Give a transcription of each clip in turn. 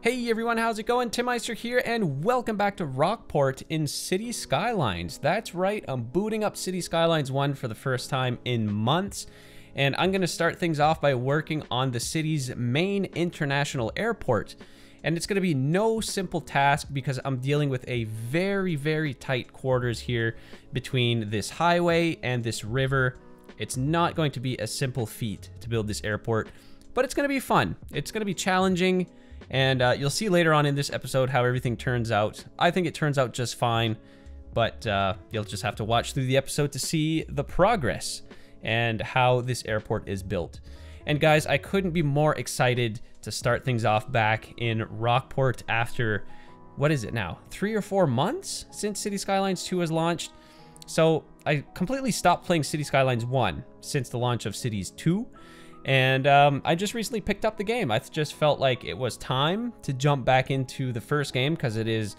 Hey everyone, how's it going? Timeister here, and welcome back to Rockport in Cities Skylines. That's right, I'm booting up Cities Skylines 1 for the first time in months, and I'm going to start things off by working on the city's main international airport. And it's going to be no simple task because I'm dealing with a very, very tight quarters here between this highway and this river. It's not going to be a simple feat to build this airport, but it's going to be fun. It's going to be challenging and uh, you'll see later on in this episode how everything turns out. I think it turns out just fine, but uh, you'll just have to watch through the episode to see the progress and how this airport is built. And guys, I couldn't be more excited to start things off back in Rockport after, what is it now, three or four months since Cities Skylines 2 was launched. So I completely stopped playing Cities Skylines 1 since the launch of Cities 2. And um, I just recently picked up the game. I just felt like it was time to jump back into the first game because it is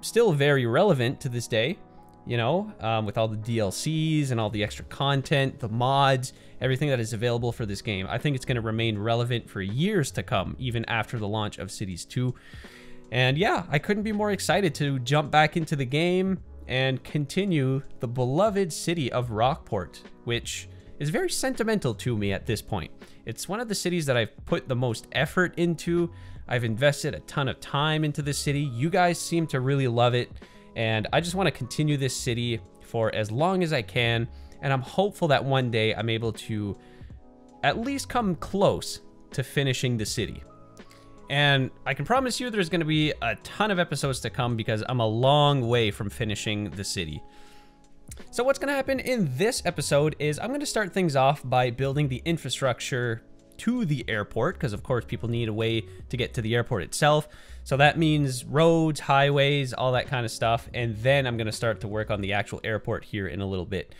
still very relevant to this day, you know, um, with all the DLCs and all the extra content, the mods, everything that is available for this game. I think it's going to remain relevant for years to come, even after the launch of Cities 2. And yeah, I couldn't be more excited to jump back into the game and continue the beloved city of Rockport, which is very sentimental to me at this point. It's one of the cities that I've put the most effort into. I've invested a ton of time into this city. You guys seem to really love it. And I just want to continue this city for as long as I can. And I'm hopeful that one day I'm able to at least come close to finishing the city. And I can promise you there's going to be a ton of episodes to come because I'm a long way from finishing the city. So what's going to happen in this episode is I'm going to start things off by building the infrastructure to the airport because of course people need a way to get to the airport itself. So that means roads, highways, all that kind of stuff. And then I'm going to start to work on the actual airport here in a little bit.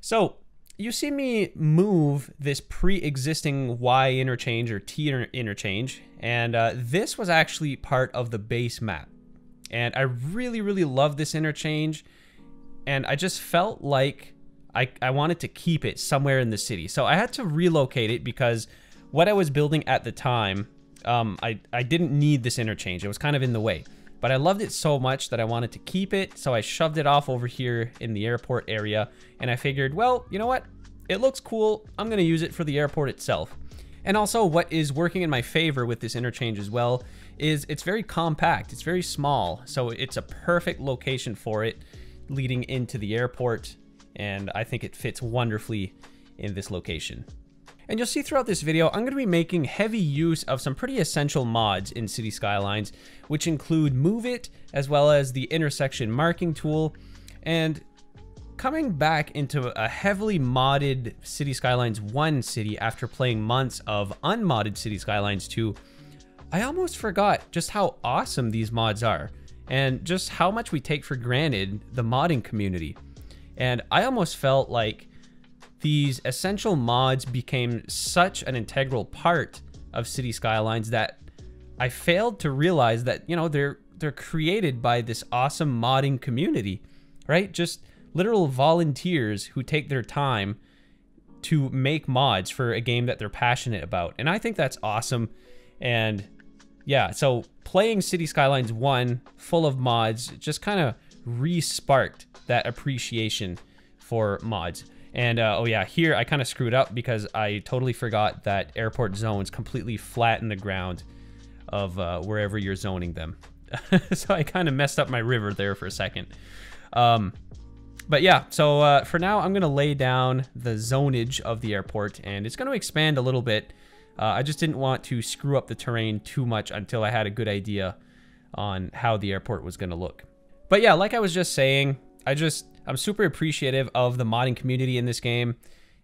So you see me move this pre-existing Y interchange or T interchange. And uh, this was actually part of the base map. And I really, really love this interchange and I just felt like I, I wanted to keep it somewhere in the city. So I had to relocate it because what I was building at the time, um, I, I didn't need this interchange. It was kind of in the way. But I loved it so much that I wanted to keep it, so I shoved it off over here in the airport area, and I figured, well, you know what? It looks cool. I'm going to use it for the airport itself. And also, what is working in my favor with this interchange as well is it's very compact. It's very small, so it's a perfect location for it leading into the airport, and I think it fits wonderfully in this location. And you'll see throughout this video, I'm going to be making heavy use of some pretty essential mods in Cities Skylines, which include Move It, as well as the intersection marking tool, and coming back into a heavily modded Cities Skylines 1 city after playing months of unmodded Cities Skylines 2, I almost forgot just how awesome these mods are and just how much we take for granted the modding community. And I almost felt like these essential mods became such an integral part of Cities Skylines that I failed to realize that, you know, they're they're created by this awesome modding community, right? Just literal volunteers who take their time to make mods for a game that they're passionate about. And I think that's awesome. And yeah, so playing Cities Skylines 1 full of mods just kind of re-sparked that appreciation for mods. And uh, oh yeah, here I kind of screwed up because I totally forgot that airport zones completely flatten the ground of uh, wherever you're zoning them. so I kind of messed up my river there for a second. Um, but yeah, so uh, for now I'm going to lay down the zonage of the airport and it's going to expand a little bit uh, I just didn't want to screw up the terrain too much until I had a good idea on how the airport was going to look. But yeah, like I was just saying, I just, I'm super appreciative of the modding community in this game.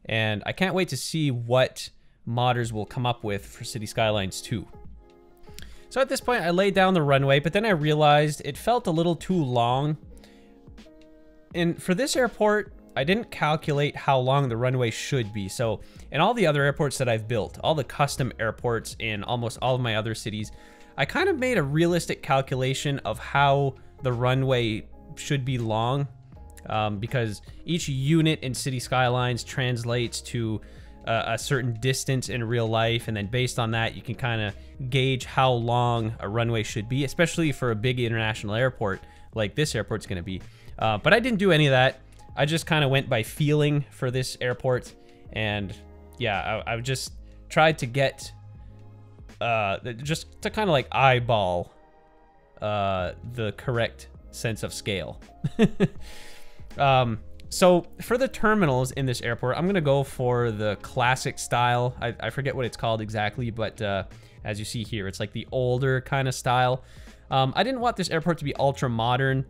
And I can't wait to see what modders will come up with for Cities Skylines 2. So at this point, I laid down the runway, but then I realized it felt a little too long. And for this airport, I didn't calculate how long the runway should be. So in all the other airports that I've built, all the custom airports in almost all of my other cities, I kind of made a realistic calculation of how the runway should be long um, because each unit in Cities Skylines translates to a, certain distance in real life, and then based on that, you can kind of gauge how long a runway should be, especially for a big international airport like this airport's going to be. Uh, but I didn't do any of that. I just kind of went by feeling for this airport, and yeah, I, I just tried to get uh, just to kind of like eyeball uh, the correct sense of scale. um, so for the terminals in this airport, I'm gonna go for the classic style. I, I forget what it's called exactly, but uh, as you see here, it's like the older kind of style. Um, I didn't want this airport to be ultra modern.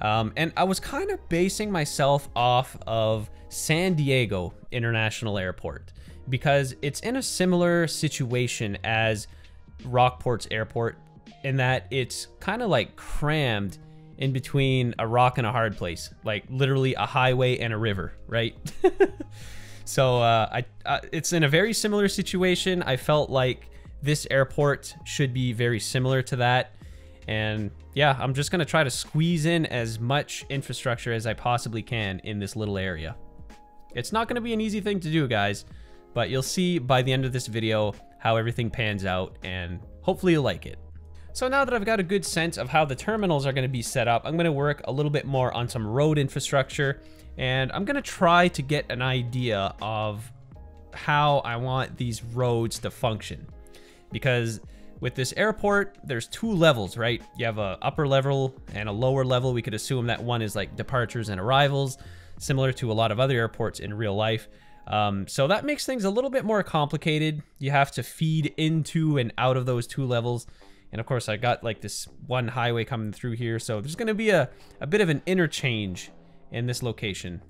Um, and I was kind of basing myself off of San Diego International Airport because it's in a similar situation as Rockport's airport in that it's kind of like crammed in between a rock and a hard place, like literally a highway and a river, right? so uh, I, uh, it's in a very similar situation. I felt like this airport should be very similar to that. And yeah, I'm just gonna try to squeeze in as much infrastructure as I possibly can in this little area. It's not gonna be an easy thing to do, guys, but you'll see by the end of this video how everything pans out and hopefully you'll like it. So now that I've got a good sense of how the terminals are going to be set up, I'm going to work a little bit more on some road infrastructure, and I'm going to try to get an idea of how I want these roads to function. Because with this airport, there's two levels, right? You have a upper level and a lower level. We could assume that one is like departures and arrivals, similar to a lot of other airports in real life. Um, so that makes things a little bit more complicated. You have to feed into and out of those two levels. And of course, I got like this one highway coming through here. So there's going to be a, a bit of an interchange in this location.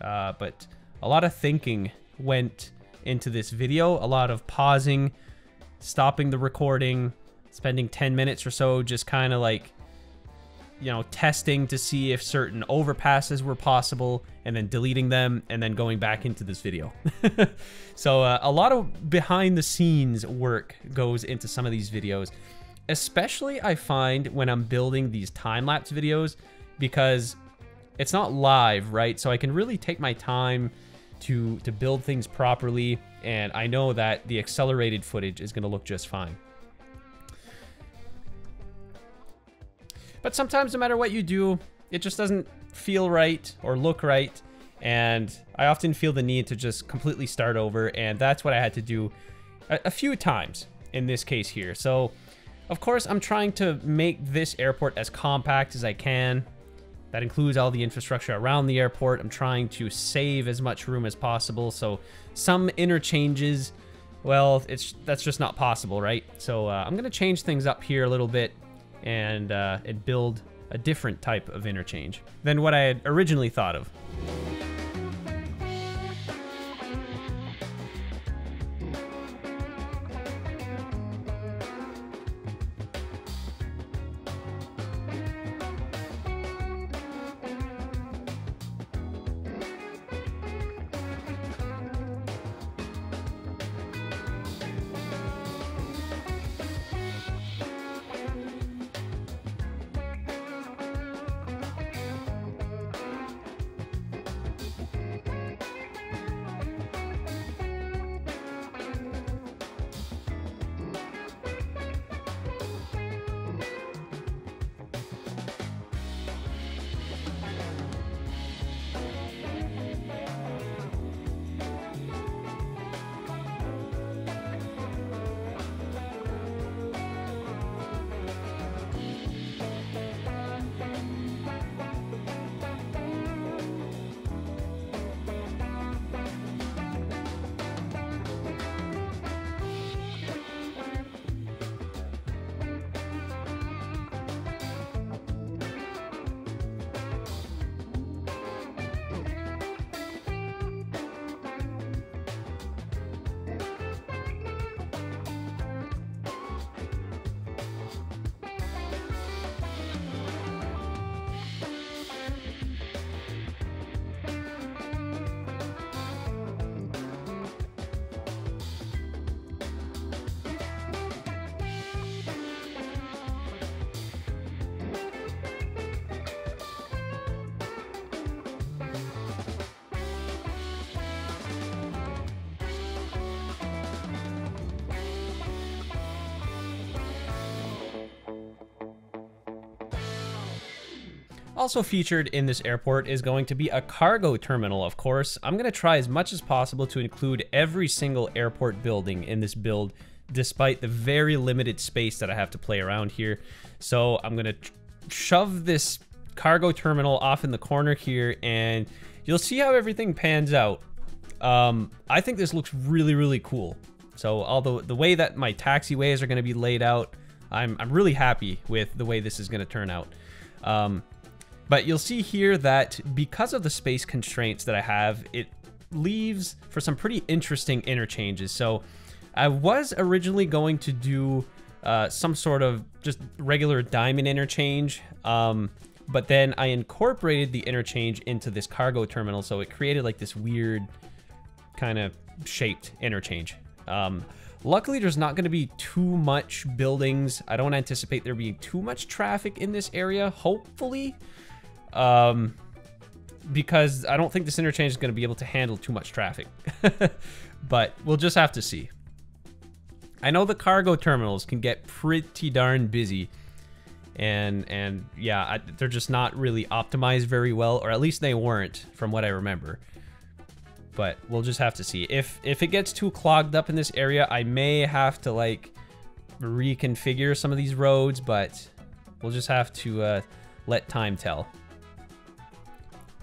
Uh, but a lot of thinking went into this video. A lot of pausing, stopping the recording, spending 10 minutes or so just kind of like, you know, testing to see if certain overpasses were possible and then deleting them and then going back into this video. so uh, a lot of behind the scenes work goes into some of these videos especially I find when I'm building these time-lapse videos because it's not live, right? So I can really take my time to to build things properly and I know that the accelerated footage is going to look just fine. But sometimes no matter what you do, it just doesn't feel right or look right and I often feel the need to just completely start over and that's what I had to do a, a few times in this case here. So of course, I'm trying to make this airport as compact as I can. That includes all the infrastructure around the airport. I'm trying to save as much room as possible. So some interchanges, well, it's that's just not possible, right? So uh, I'm going to change things up here a little bit and, uh, and build a different type of interchange than what I had originally thought of. Also featured in this airport is going to be a cargo terminal, of course. I'm going to try as much as possible to include every single airport building in this build, despite the very limited space that I have to play around here. So I'm going to shove this cargo terminal off in the corner here, and you'll see how everything pans out. Um, I think this looks really, really cool. So although the way that my taxiways are going to be laid out, I'm, I'm really happy with the way this is going to turn out. Um, but you'll see here that because of the space constraints that I have, it leaves for some pretty interesting interchanges. So I was originally going to do uh, some sort of just regular diamond interchange, um, but then I incorporated the interchange into this cargo terminal, so it created like this weird kind of shaped interchange. Um, luckily, there's not going to be too much buildings. I don't anticipate there being too much traffic in this area, hopefully. Um, because I don't think this interchange is going to be able to handle too much traffic. but we'll just have to see. I know the cargo terminals can get pretty darn busy. And, and yeah, I, they're just not really optimized very well, or at least they weren't from what I remember. But we'll just have to see. If, if it gets too clogged up in this area, I may have to like reconfigure some of these roads, but we'll just have to uh, let time tell.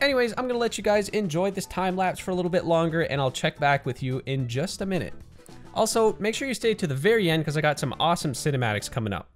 Anyways, I'm to let you guys enjoy this time lapse for a little bit longer and I'll check back with you in just a minute. Also, make sure you stay to the very end because I got some awesome cinematics coming up.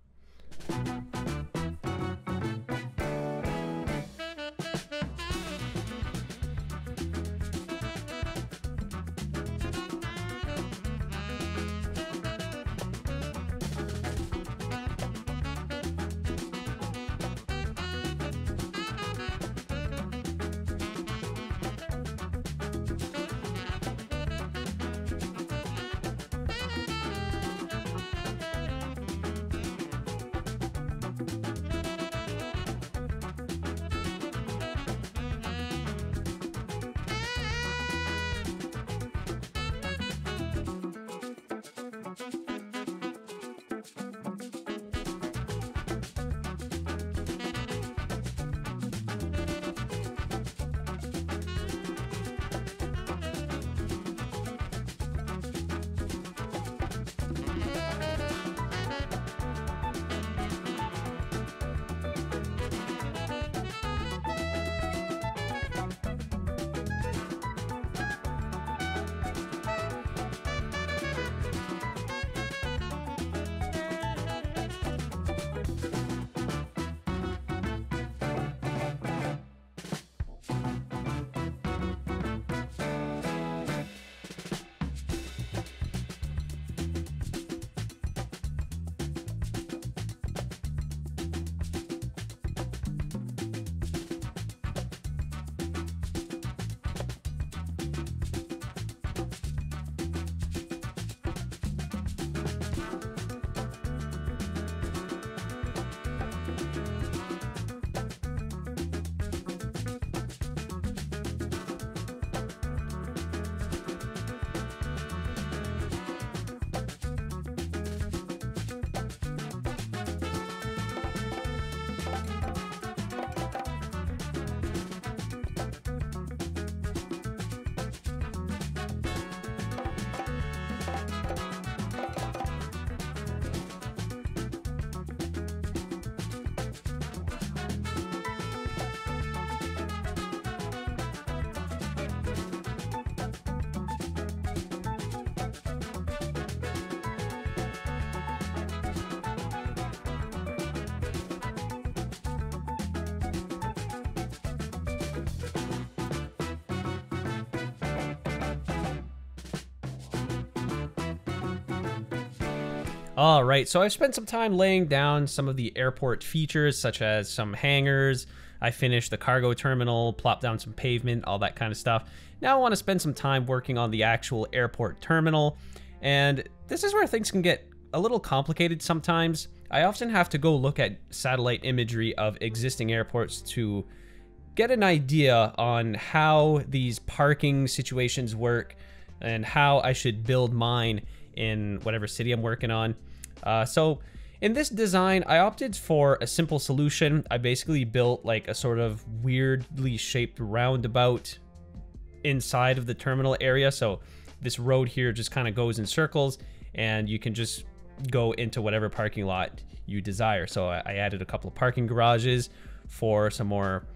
All right, so I've spent some time laying down some of the airport features, such as some hangars. I finished the cargo terminal, plopped down some pavement, all that kind of stuff. Now I want to spend some time working on the actual airport terminal. And this is where things can get a little complicated sometimes. I often have to go look at satellite imagery of existing airports to get an idea on how these parking situations work and how I should build mine in whatever city I'm working on. Uh, so In this design, I opted for a simple solution. I basically built like a sort of weirdly shaped roundabout inside of the terminal area. So this road here just kind of goes in circles and you can just go into whatever parking lot you desire. So I added a couple of parking garages for some more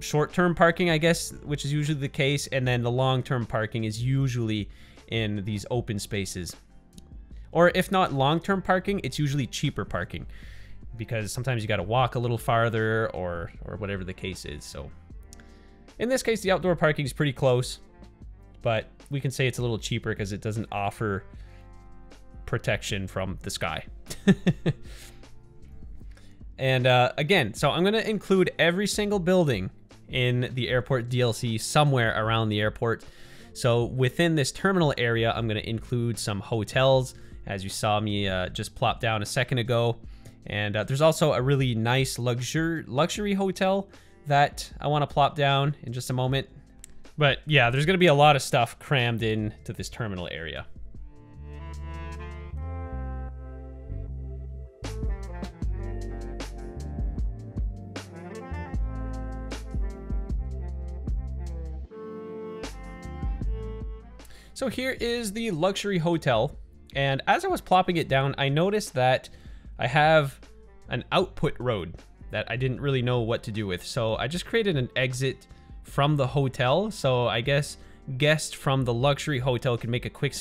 short-term parking, I guess, which is usually the case. And then the long-term parking is usually in these open spaces. Or if not long-term parking, it's usually cheaper parking because sometimes you got to walk a little farther or or whatever the case is. So in this case, the outdoor parking is pretty close, but we can say it's a little cheaper because it doesn't offer protection from the sky. and uh, again, so I'm going to include every single building in the airport DLC somewhere around the airport. So within this terminal area, I'm going to include some hotels, as you saw me uh, just plop down a second ago. And uh, there's also a really nice luxury luxury hotel that I want to plop down in just a moment. But yeah, there's going to be a lot of stuff crammed into this terminal area. So here is the luxury hotel. And as I was plopping it down, I noticed that I have an output road that I didn't really know what to do with. So I just created an exit from the hotel. So I guess guests from the luxury hotel can make a quick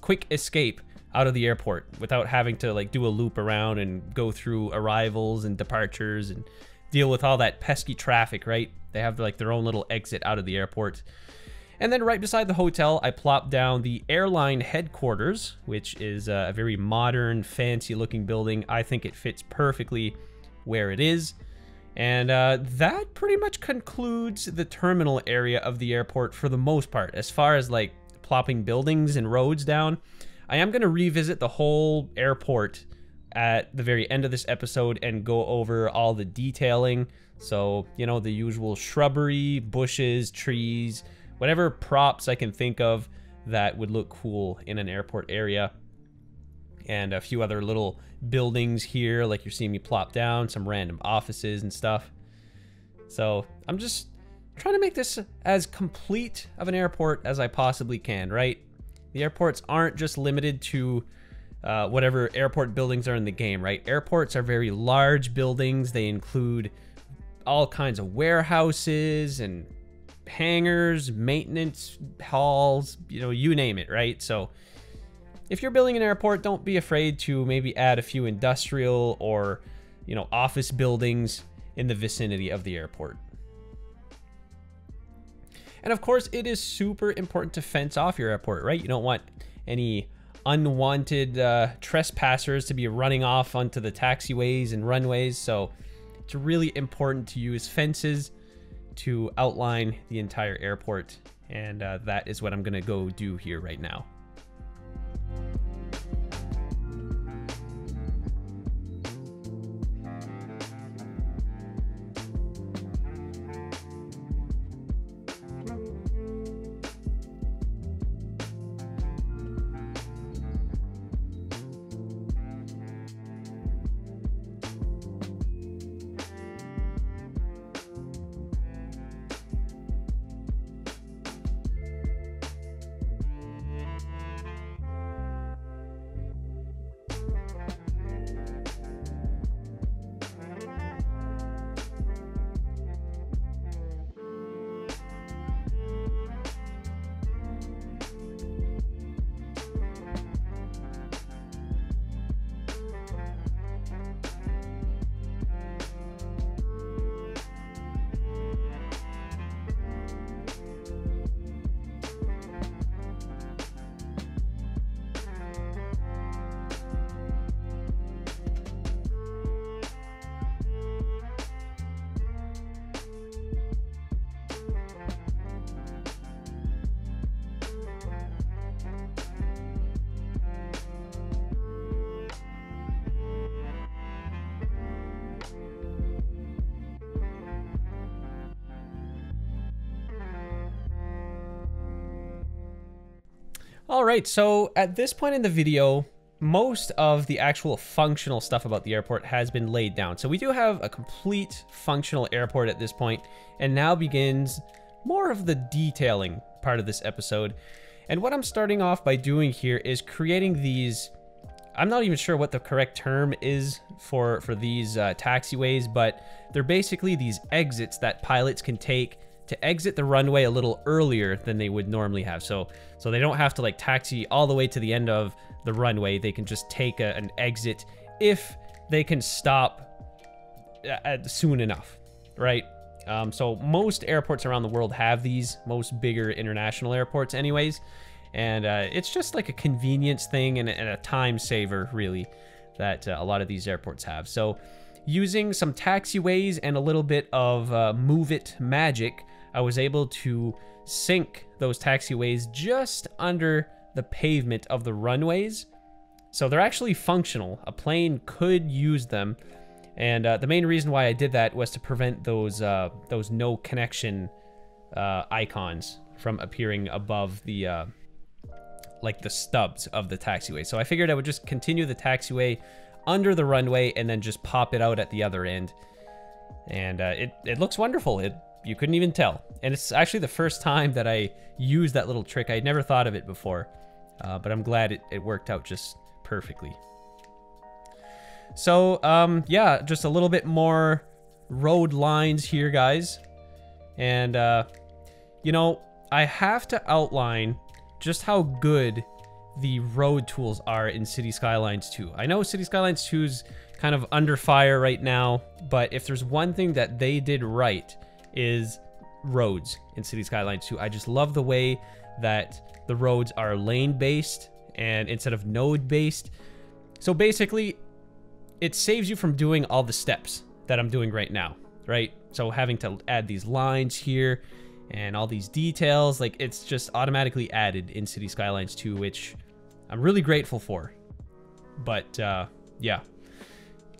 quick escape out of the airport without having to like do a loop around and go through arrivals and departures and deal with all that pesky traffic, right? They have like their own little exit out of the airport. And then right beside the hotel, I plopped down the airline headquarters, which is a very modern, fancy looking building. I think it fits perfectly where it is. And uh, that pretty much concludes the terminal area of the airport for the most part. As far as like plopping buildings and roads down, I am going to revisit the whole airport at the very end of this episode and go over all the detailing. So, you know, the usual shrubbery, bushes, trees, whatever props I can think of that would look cool in an airport area and a few other little buildings here, like you're seeing me plop down, some random offices and stuff. So I'm just trying to make this as complete of an airport as I possibly can, right? The airports aren't just limited to uh, whatever airport buildings are in the game, right? Airports are very large buildings. They include all kinds of warehouses and hangars, maintenance halls, you know, you name it, right? So if you're building an airport, don't be afraid to maybe add a few industrial or, you know, office buildings in the vicinity of the airport. And of course, it is super important to fence off your airport, right? You don't want any unwanted uh, trespassers to be running off onto the taxiways and runways. So it's really important to use fences to outline the entire airport. And uh, that is what I'm going to go do here right now. All right, so at this point in the video, most of the actual functional stuff about the airport has been laid down. So we do have a complete functional airport at this point, and now begins more of the detailing part of this episode. And what I'm starting off by doing here is creating these I'm not even sure what the correct term is for for these uh, taxiways, but they're basically these exits that pilots can take to exit the runway a little earlier than they would normally have. So so they don't have to like taxi all the way to the end of the runway. They can just take a, an exit if they can stop at, soon enough, right? Um, so most airports around the world have these, most bigger international airports anyways. And uh, it's just like a convenience thing and, and a time saver, really, that uh, a lot of these airports have. So using some taxiways and a little bit of uh, move it magic, I was able to sink those taxiways just under the pavement of the runways. So they're actually functional. A plane could use them. And uh, the main reason why I did that was to prevent those uh, those no connection uh, icons from appearing above the uh, like the stubs of the taxiway. So I figured I would just continue the taxiway under the runway and then just pop it out at the other end. And uh, it, it looks wonderful. It You couldn't even tell. And it's actually the first time that I used that little trick. I had never thought of it before, uh, but I'm glad it, it worked out just perfectly. So, um, yeah, just a little bit more road lines here, guys. And, uh, you know, I have to outline just how good the road tools are in Cities Skylines 2. I know Cities Skylines 2 is kind of under fire right now, but if there's one thing that they did right is roads in Cities Skylines 2. I just love the way that the roads are lane based and instead of node based. So basically, it saves you from doing all the steps that I'm doing right now, right? So having to add these lines here, and all these details. Like it's just automatically added in Cities Skylines 2, which I'm really grateful for. But uh, yeah.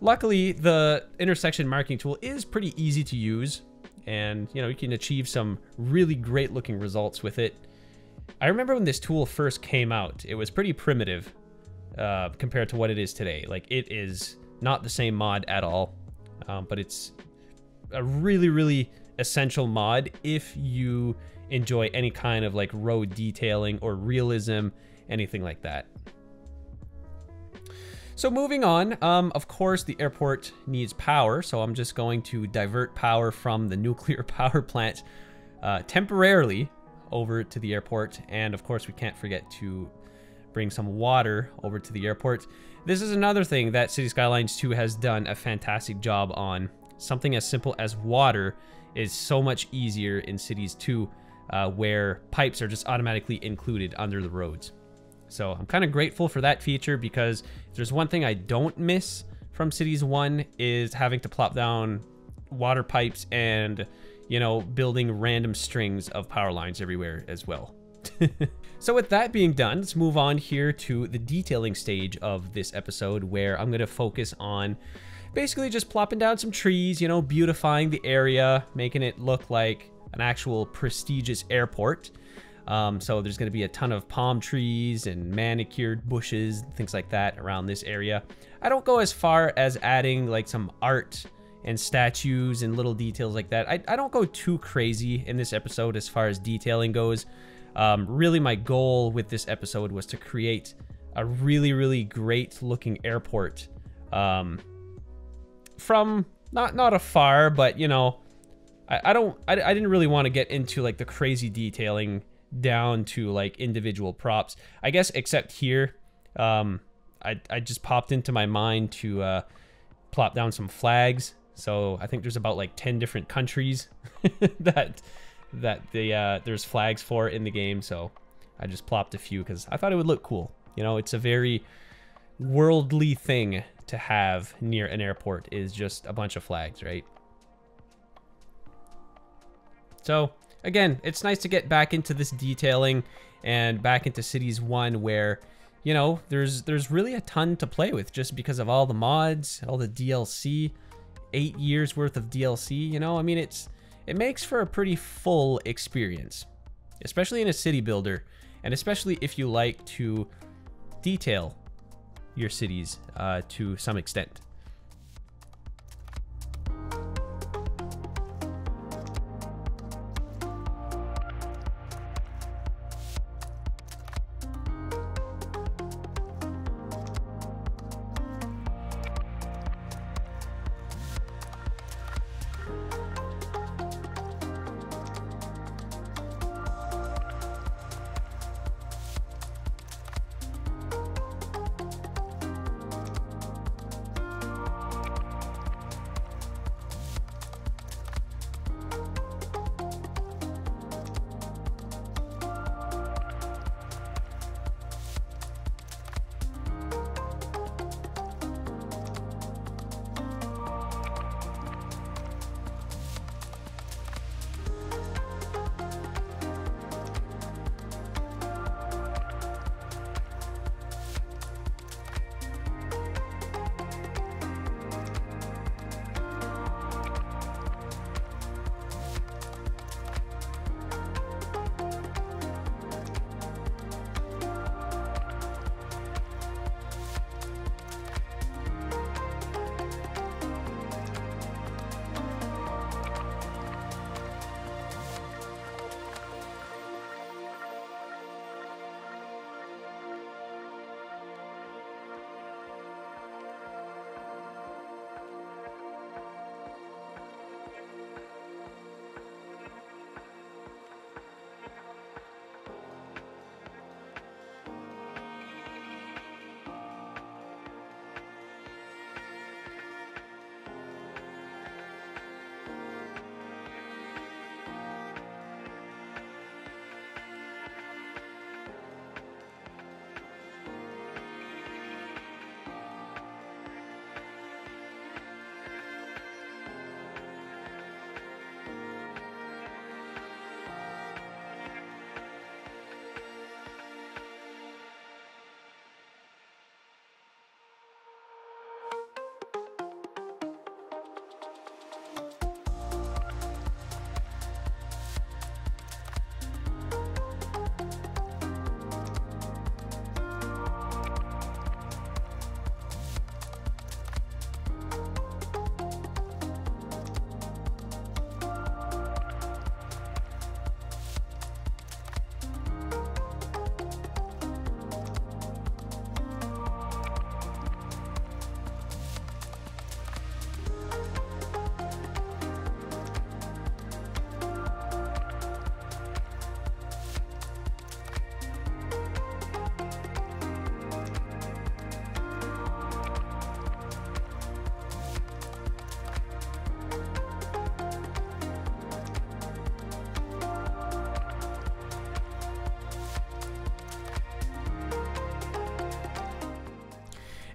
Luckily, the intersection marking tool is pretty easy to use and you know, you can achieve some really great looking results with it. I remember when this tool first came out, it was pretty primitive uh, compared to what it is today. Like it is not the same mod at all, um, but it's a really, really essential mod if you enjoy any kind of like road detailing or realism, anything like that. So moving on, um, of course the airport needs power, so I'm just going to divert power from the nuclear power plant uh, temporarily over to the airport. And of course we can't forget to bring some water over to the airport. This is another thing that Cities Skylines 2 has done a fantastic job on. Something as simple as water is so much easier in cities 2 uh, where pipes are just automatically included under the roads. So I'm kind of grateful for that feature because there's one thing I don't miss from Cities 1 is having to plop down water pipes and, you know, building random strings of power lines everywhere as well. so with that being done, let's move on here to the detailing stage of this episode where I'm going to focus on basically just plopping down some trees, you know, beautifying the area, making it look like an actual prestigious airport. Um, so there's going to be a ton of palm trees and manicured bushes, things like that around this area. I don't go as far as adding like some art and statues and little details like that. I, I don't go too crazy in this episode as far as detailing goes. Um, really, my goal with this episode was to create a really, really great looking airport um, from not not afar, but you know, I, I don't I, I didn't really want to get into like the crazy detailing down to like individual props. I guess except here, um, I I just popped into my mind to uh, plop down some flags. So I think there's about like ten different countries that that the uh, there's flags for in the game. So I just plopped a few because I thought it would look cool. You know, it's a very worldly thing to have near an airport is just a bunch of flags, right? So again, it's nice to get back into this detailing and back into Cities 1 where, you know, there's there's really a ton to play with just because of all the mods, all the DLC, eight years worth of DLC, you know? I mean, it's it makes for a pretty full experience, especially in a city builder, and especially if you like to detail your cities uh, to some extent.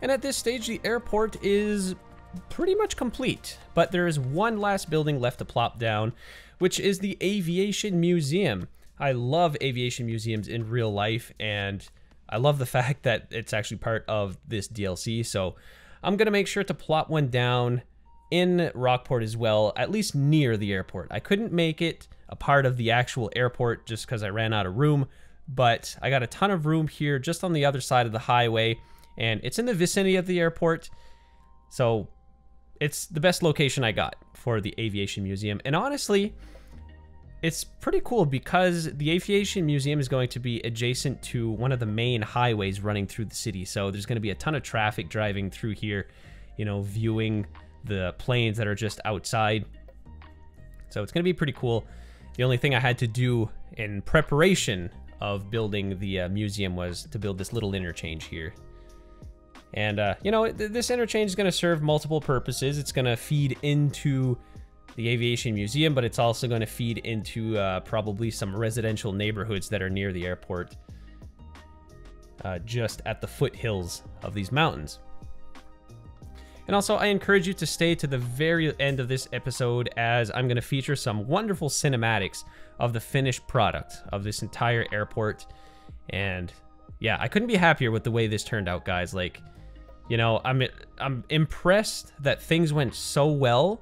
And at this stage, the airport is pretty much complete, but there is one last building left to plop down, which is the Aviation Museum. I love aviation museums in real life, and I love the fact that it's actually part of this DLC, so I'm to make sure to plop one down in Rockport as well, at least near the airport. I couldn't make it a part of the actual airport just because I ran out of room, but I got a ton of room here just on the other side of the highway and it's in the vicinity of the airport. So it's the best location I got for the Aviation Museum. And honestly, it's pretty cool because the Aviation Museum is going to be adjacent to one of the main highways running through the city. So there's going to be a ton of traffic driving through here, you know, viewing the planes that are just outside. So it's going to be pretty cool. The only thing I had to do in preparation of building the uh, museum was to build this little interchange here. And, uh, you know, th this interchange is going to serve multiple purposes. It's going to feed into the Aviation Museum, but it's also going to feed into uh, probably some residential neighborhoods that are near the airport, uh, just at the foothills of these mountains. And also, I encourage you to stay to the very end of this episode as I'm going to feature some wonderful cinematics of the finished product of this entire airport. And yeah, I couldn't be happier with the way this turned out, guys. Like, you know, I'm I'm impressed that things went so well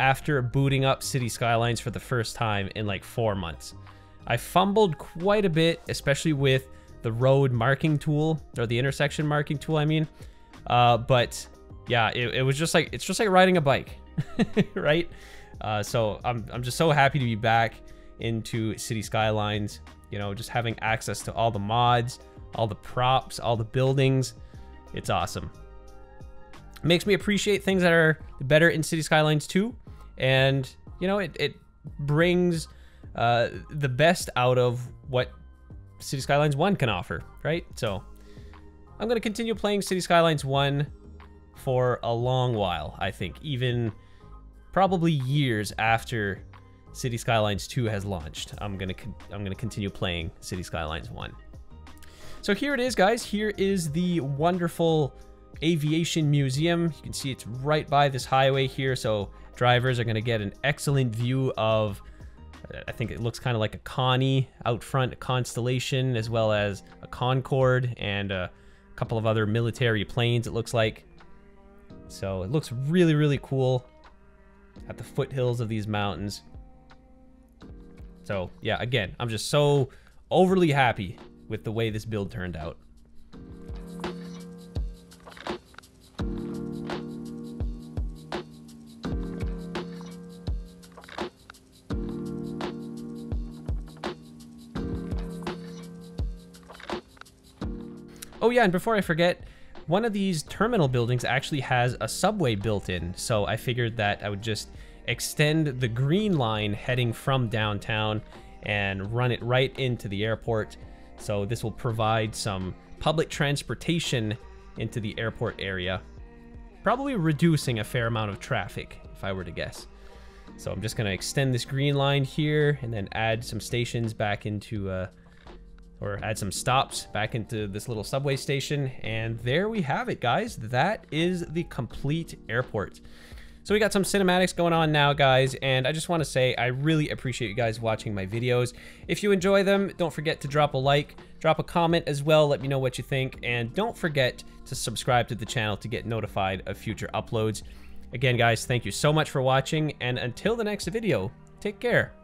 after booting up Cities Skylines for the first time in like four months. I fumbled quite a bit, especially with the road marking tool or the intersection marking tool. I mean, uh, but yeah, it, it was just like it's just like riding a bike, right? Uh, so I'm I'm just so happy to be back into Cities Skylines. You know, just having access to all the mods, all the props, all the buildings. It's awesome. Makes me appreciate things that are better in Cities Skylines 2. And, you know, it, it brings uh, the best out of what Cities Skylines 1 can offer, right? So I'm going to continue playing Cities Skylines 1 for a long while, I think, even probably years after Cities Skylines 2 has launched. I'm going to I'm going to continue playing Cities Skylines 1. So here it is, guys. Here is the wonderful aviation museum. You can see it's right by this highway here, so drivers are going to get an excellent view of uh, I think it looks kind of like a Connie out front, Constellation, as well as a Concorde and a couple of other military planes, it looks like. So it looks really, really cool at the foothills of these mountains. So yeah, again, I'm just so overly happy with the way this build turned out. Yeah, and before I forget, one of these terminal buildings actually has a subway built in, so I figured that I would just extend the green line heading from downtown and run it right into the airport. So this will provide some public transportation into the airport area, probably reducing a fair amount of traffic, if I were to guess. So I'm just going to extend this green line here and then add some stations back into uh, or add some stops back into this little subway station. And there we have it, guys. That is the complete airport. So we got some cinematics going on now, guys, and I just want to say I really appreciate you guys watching my videos. If you enjoy them, don't forget to drop a like, drop a comment as well, let me know what you think, and don't forget to subscribe to the channel to get notified of future uploads. Again, guys, thank you so much for watching, and until the next video, take care.